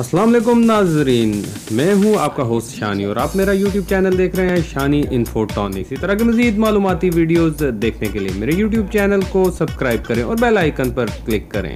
अस्सलाम वालेकुम नाजरीन। मैं हूँ आपका होस्ट शानी और आप मेरा यूट्यूब चैनल देख रहे हैं शानी इन्फोटॉनिक इसी तरह के मजीद मालूमती वीडियोस देखने के लिए मेरे यूट्यूब चैनल को सब्सक्राइब करें और बेल आइकन पर क्लिक करें।